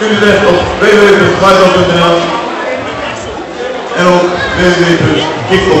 u terecht op www.fightdog.nl en staan voor